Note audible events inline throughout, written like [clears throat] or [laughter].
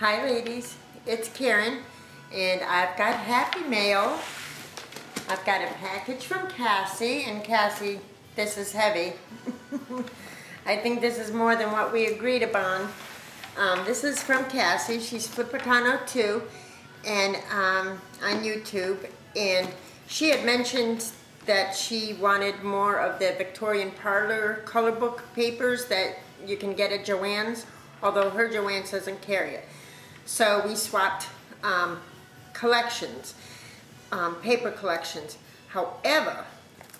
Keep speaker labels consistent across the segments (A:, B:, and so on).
A: Hi ladies, it's Karen and I've got happy mail. I've got a package from Cassie and Cassie, this is heavy. [laughs] I think this is more than what we agreed upon. Um, this is from Cassie, she's Flipacano 2 and um, on YouTube and she had mentioned that she wanted more of the Victorian Parlor color book papers that you can get at Joann's, although her Joann's doesn't carry it. So we swapped um, collections, um, paper collections. However,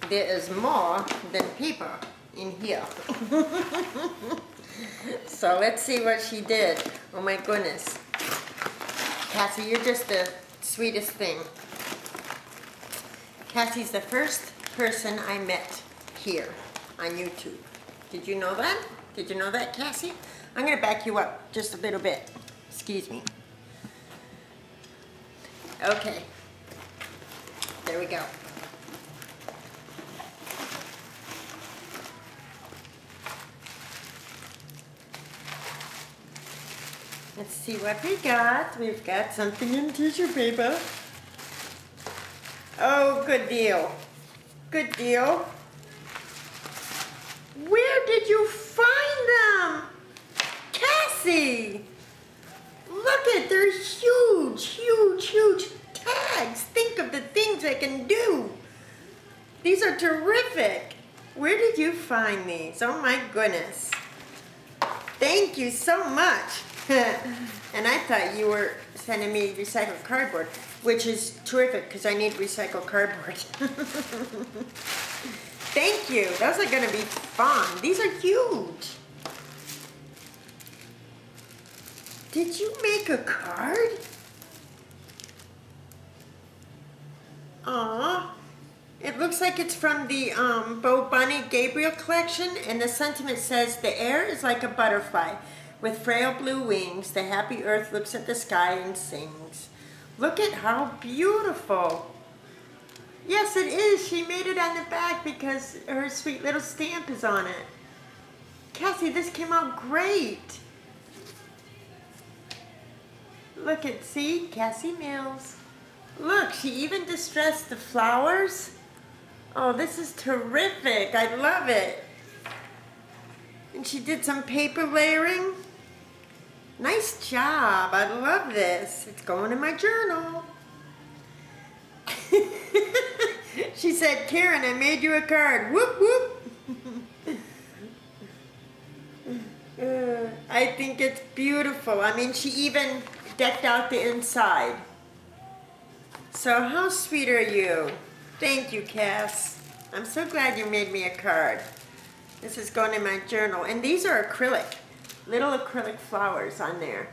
A: there is more than paper in here. [laughs] so let's see what she did. Oh my goodness. Cassie, you're just the sweetest thing. Cassie's the first person I met here on YouTube. Did you know that? Did you know that, Cassie? I'm going to back you up just a little bit. Excuse me. Okay. There we go. Let's see what we got. We've got something in tissue paper. Oh, good deal. Good deal. Where did you find them? Cassie! Look at, they're huge, huge, huge tags. Think of the things I can do. These are terrific. Where did you find these? Oh my goodness. Thank you so much. [laughs] and I thought you were sending me recycled cardboard, which is terrific because I need recycled cardboard. [laughs] Thank you. Those are going to be fun. These are huge. Did you make a card? Aw. It looks like it's from the um, Bo Bunny Gabrielle collection, and the sentiment says, The air is like a butterfly. With frail blue wings, the happy earth looks at the sky and sings. Look at how beautiful. Yes, it is. She made it on the back because her sweet little stamp is on it. Cassie, this came out great. Look at, see, Cassie Mills. Look, she even distressed the flowers. Oh, this is terrific. I love it. And she did some paper layering. Nice job. I love this. It's going in my journal. [laughs] she said, Karen, I made you a card. Whoop, whoop. [laughs] I think it's beautiful. I mean, she even decked out the inside. So how sweet are you? Thank you, Cass. I'm so glad you made me a card. This is going in my journal. And these are acrylic, little acrylic flowers on there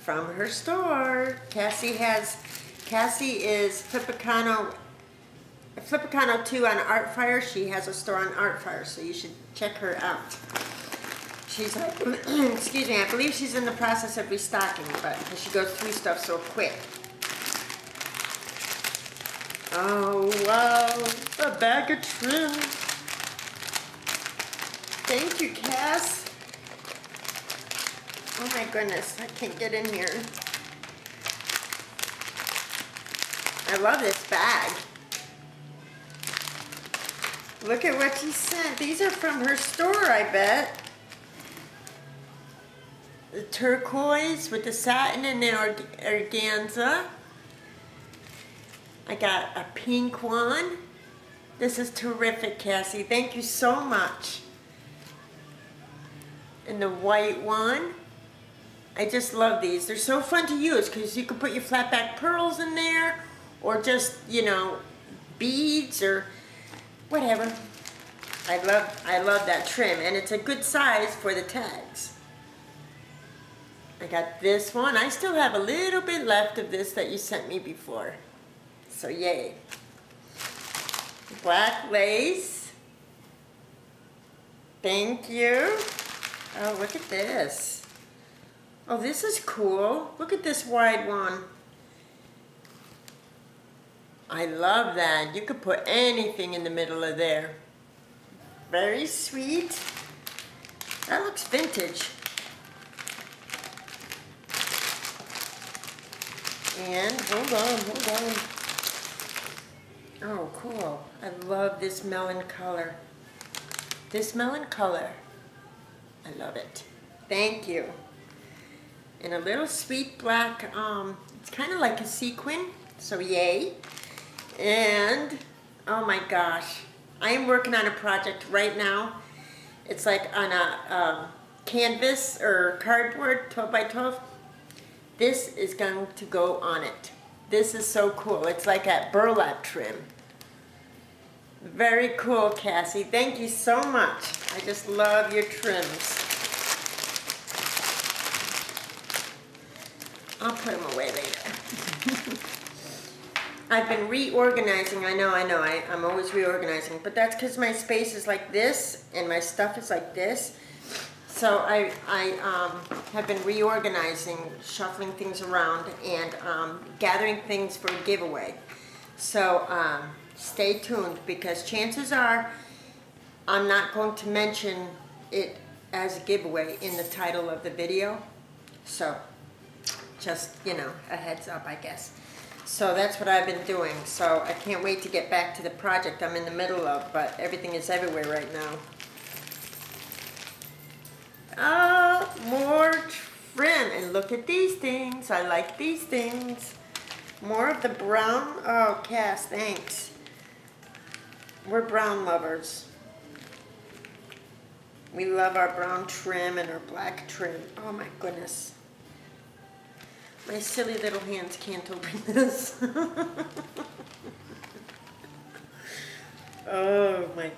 A: from her store. Cassie has, Cassie is Flipacano, Flipacano 2 on Artfire. She has a store on Artfire, so you should check her out. She's, like, [clears throat] excuse me, I believe she's in the process of restocking, but she goes through stuff so quick. Oh, wow, a bag of trim. Thank you, Cass. Oh my goodness, I can't get in here. I love this bag. Look at what she sent. These are from her store, I bet the turquoise with the satin and the organza. I got a pink one. This is terrific, Cassie. Thank you so much. And the white one. I just love these. They're so fun to use because you can put your flat back pearls in there or just, you know, beads or whatever. I love, I love that trim and it's a good size for the tags. I got this one. I still have a little bit left of this that you sent me before. So yay. Black lace. Thank you. Oh, look at this. Oh, this is cool. Look at this wide one. I love that. You could put anything in the middle of there. Very sweet. That looks vintage. And hold on, hold on. Oh, cool. I love this melon color. This melon color. I love it. Thank you. And a little sweet black, um, it's kind of like a sequin, so yay. And, oh my gosh, I am working on a project right now. It's like on a um, canvas or cardboard, 12 by 12. This is going to go on it. This is so cool. It's like a burlap trim. Very cool, Cassie. Thank you so much. I just love your trims. I'll put them away later. [laughs] I've been reorganizing. I know, I know. I, I'm always reorganizing. But that's because my space is like this and my stuff is like this. So I, I um, have been reorganizing, shuffling things around, and um, gathering things for a giveaway. So um, stay tuned because chances are I'm not going to mention it as a giveaway in the title of the video. So just, you know, a heads up, I guess. So that's what I've been doing. So I can't wait to get back to the project I'm in the middle of, but everything is everywhere right now. Ah, more trim. And look at these things. I like these things. More of the brown. Oh, Cass, thanks. We're brown lovers. We love our brown trim and our black trim. Oh my goodness. My silly little hands can't open [laughs] this. [laughs] oh my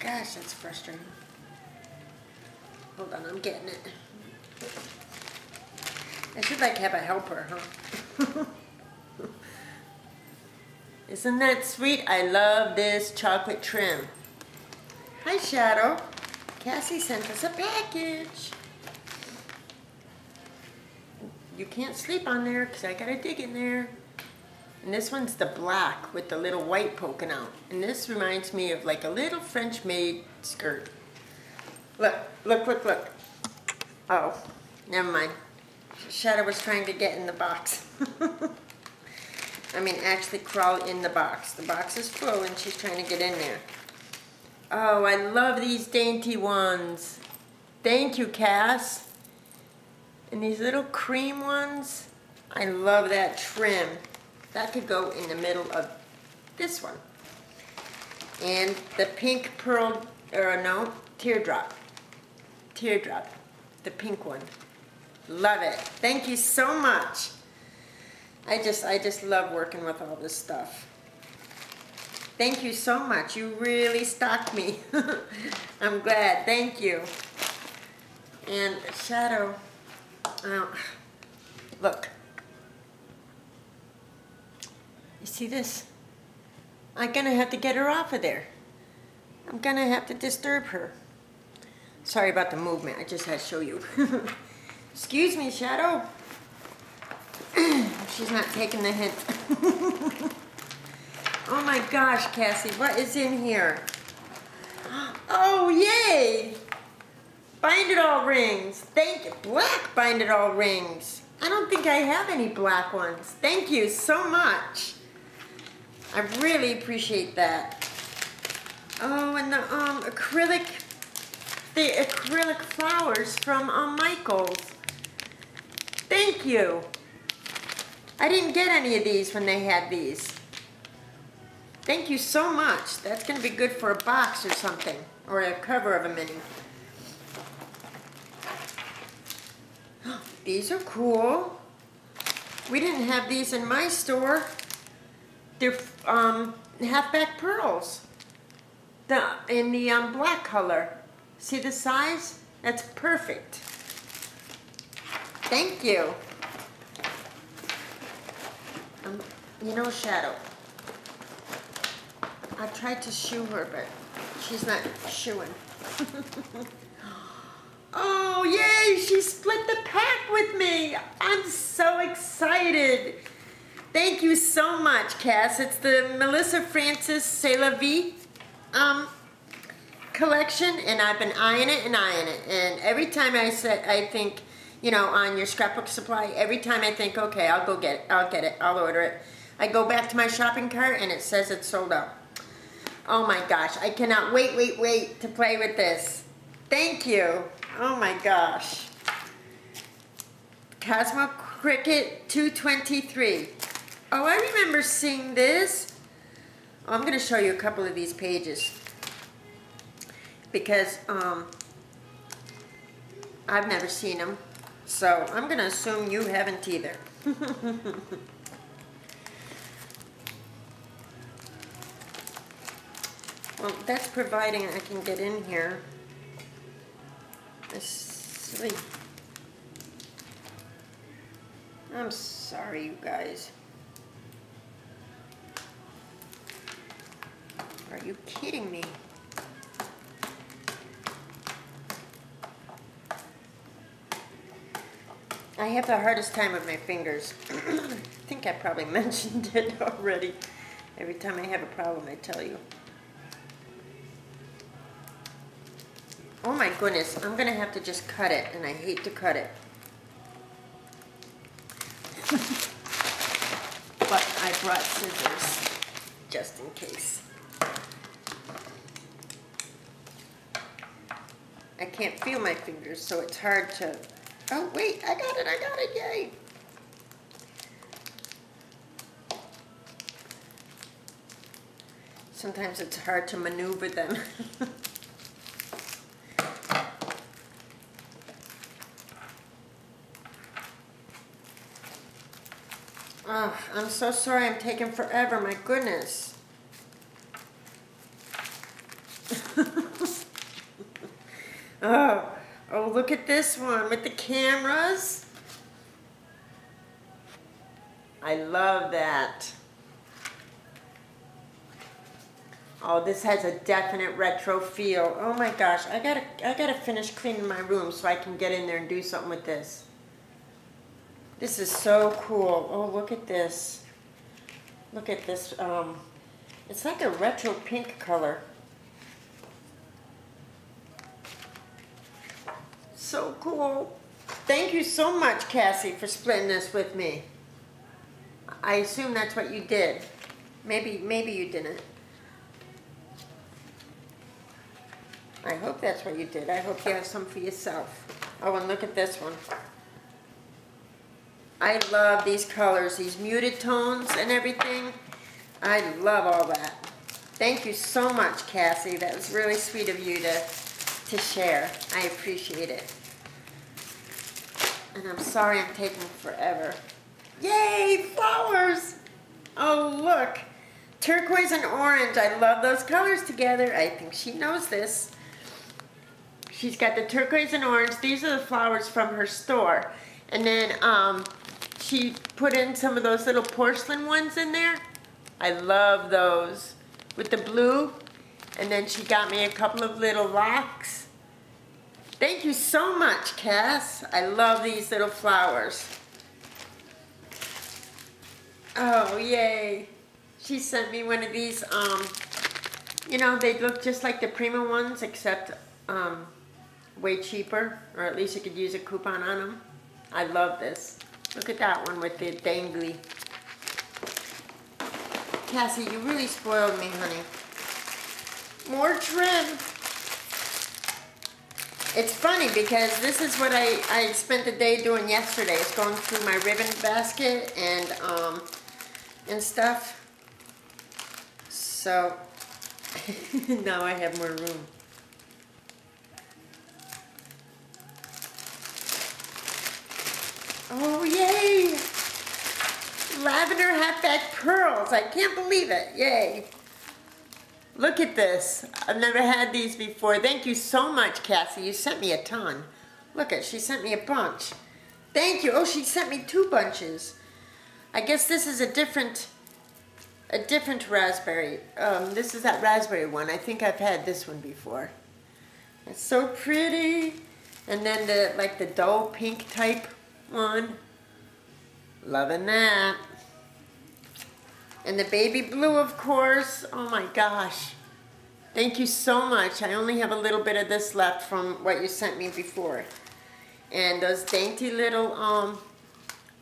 A: gosh, that's frustrating. Hold on, I'm getting it. I should like have a helper, huh? [laughs] Isn't that sweet? I love this chocolate trim. Hi, Shadow. Cassie sent us a package. You can't sleep on there because I got to dig in there. And this one's the black with the little white poking out. And this reminds me of like a little French maid skirt. Look, look, look, look. Oh, never mind. Shadow was trying to get in the box. [laughs] I mean, actually crawl in the box. The box is full and she's trying to get in there. Oh, I love these dainty ones. Thank you, Cass. And these little cream ones, I love that trim. That could go in the middle of this one. And the pink pearl, or no, teardrop. Teardrop, the pink one. Love it. Thank you so much. I just, I just love working with all this stuff. Thank you so much. You really stocked me. [laughs] I'm glad. Thank you. And Shadow, oh, look. You see this? I'm going to have to get her off of there. I'm going to have to disturb her. Sorry about the movement. I just had to show you. [laughs] Excuse me, Shadow. [clears throat] She's not taking the hint. [laughs] oh my gosh, Cassie, what is in here? [gasps] Oh, yay! Bind it all rings. Thank you. Black bind it all rings. I don't think I have any black ones. Thank you so much. I really appreciate that. Oh, and the um, acrylic, the acrylic flowers from um, Michaels. Thank you. I didn't get any of these when they had these. Thank you so much. That's going to be good for a box or something, or a cover of a mini. [gasps] These are cool. We didn't have these in my store. They're um, halfback pearls. The, in the um, black color. See the size? That's perfect. Thank you. Um, you know, Shadow, I tried to shoe her, but she's not shoeing. [laughs] oh, yay! She split the pack with me. I'm so excited. Thank you so much, Cass. It's the Melissa Frances C'est La Vie um, collection, and I've been eyeing it and eyeing it. And every time I say, I think, you know, on your scrapbook supply. Every time I think, okay, I'll go get it, I'll get it, I'll order it. I go back to my shopping cart and it says it's sold out. Oh my gosh, I cannot wait, wait, wait to play with this. Thank you. Oh my gosh. Cosmo Cricket 223. Oh, I remember seeing this. Oh, I'm going to show you a couple of these pages because um, I've never seen them. So I'm going to assume you haven't either. [laughs] well, that's providing I can get in here. This silly. I'm sorry, you guys. Are you kidding me? I have the hardest time with my fingers. [clears throat] I think I probably [laughs] mentioned it already. Every time I have a problem, I tell you. Oh my goodness, I'm gonna have to just cut it, and I hate to cut it. [laughs] but I brought scissors, just in case. I can't feel my fingers, so it's hard to Oh, wait, I got it, I got it, yay. Sometimes it's hard to maneuver them. [laughs] oh, I'm so sorry I'm taking forever, my goodness. [laughs] oh. Oh, look at this one with the cameras. I love that. Oh, this has a definite retro feel. Oh my gosh, I gotta, I gotta finish cleaning my room so I can get in there and do something with this. This is so cool. Oh, look at this. Look at this. Um, it's like a retro pink color. So cool. Thank you so much, Cassie, for splitting this with me. I assume that's what you did. Maybe, maybe you didn't. I hope that's what you did. I hope you have some for yourself. Oh, and look at this one. I love these colors, these muted tones and everything. I love all that. Thank you so much, Cassie. That was really sweet of you to, to share. I appreciate it. And I'm sorry I'm taking forever. Yay, flowers! Oh, look. Turquoise and orange. I love those colors together. I think she knows this. She's got the turquoise and orange. These are the flowers from her store. And then um, she put in some of those little porcelain ones in there. I love those. With the blue. And then she got me a couple of little rocks. Thank you so much, Cass. I love these little flowers. Oh, yay. She sent me one of these, um, you know, they look just like the Prima ones, except um, way cheaper, or at least you could use a coupon on them. I love this. Look at that one with the dangly. Cassie, you really spoiled me, honey. More trim. It's funny because this is what I, I spent the day doing yesterday. It's going through my ribbon basket and um, and stuff. So [laughs] now I have more room. Oh, yay! Lavender halfback pearls. I can't believe it. Yay. Look at this. I've never had these before. Thank you so much, Cassie. You sent me a ton. Look at, she sent me a bunch. Thank you. Oh, she sent me two bunches. I guess this is a different, a different raspberry. Um, this is that raspberry one. I think I've had this one before. It's so pretty. And then the, like the dull pink type one. Loving that. And the baby blue, of course. Oh my gosh. Thank you so much. I only have a little bit of this left from what you sent me before. and those dainty little um,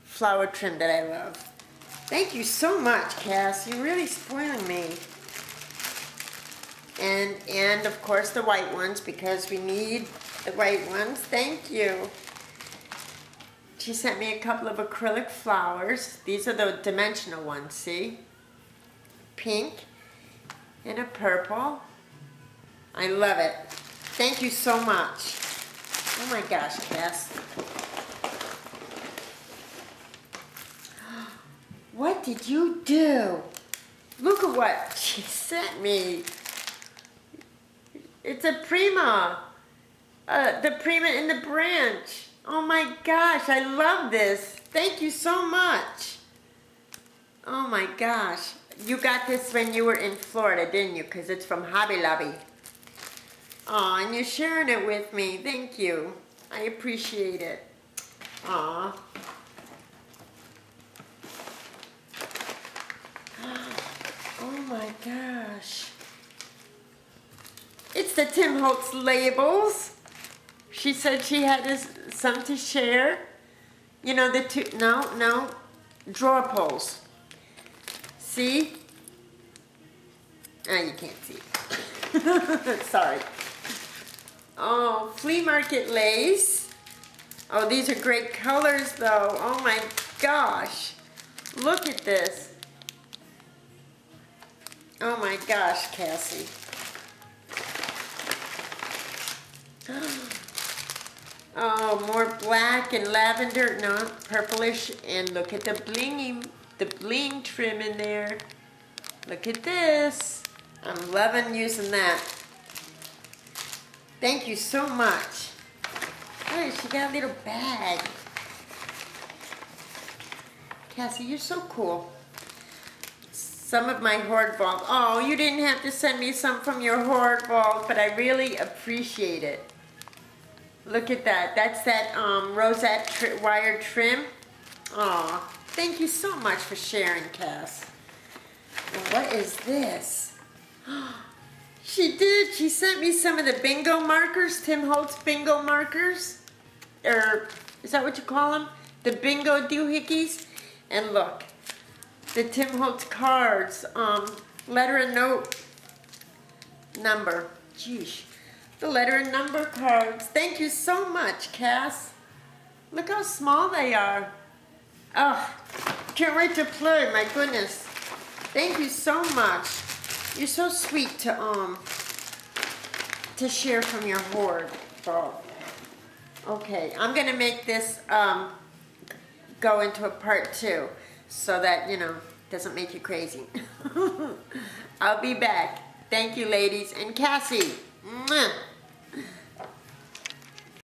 A: flower trim that I love. Thank you so much, Cass. You're really spoiling me. And, and of course the white ones because we need the white ones. Thank you. She sent me a couple of acrylic flowers. These are the dimensional ones, see? Pink and a purple. I love it. Thank you so much. Oh my gosh, Cass. [gasps] What did you do? Look at what she [laughs] sent me. It's a Prima. Uh, the Prima in the branch. Oh my gosh, I love this. Thank you so much. Oh my gosh. You got this when you were in Florida, didn't you? Because it's from Hobby Lobby. Aw, and you're sharing it with me. Thank you. I appreciate it. Aw. [gasps] Oh my gosh. It's the Tim Holtz labels. She said she had this, some to share. You know, the two, no, no, drawer pulls. See? Ah, you can't see. [laughs] Sorry. Oh, flea market lace. Oh, these are great colors though. Oh my gosh. Look at this. Oh my gosh, Cassie. [gasps] Oh, more black and lavender, not purplish, and look at the blingy, the bling trim in there. Look at this. I'm loving using that. Thank you so much. Hey, she got a little bag. Cassie, you're so cool. Some of my hoard vault. Oh, you didn't have to send me some from your hoard vault, but I really appreciate it. Look at that. That's that um, rosette tri wire trim. Aw, thank you so much for sharing, Cass. What is this? [gasps] she did. She sent me some of the bingo markers, Tim Holtz bingo markers. Or, is that what you call them? The bingo doohickeys. And look, the Tim Holtz cards, um, letter and note number. Geesh the letter and number cards. Thank you so much, Cass. Look how small they are. Oh, can't wait to play, my goodness. Thank you so much. You're so sweet to, um, to share from your hoard. Okay, I'm gonna make this, um, go into a part two so that, you know, doesn't make you crazy. [laughs] I'll be back. Thank you, ladies. And Cassie. Mwah.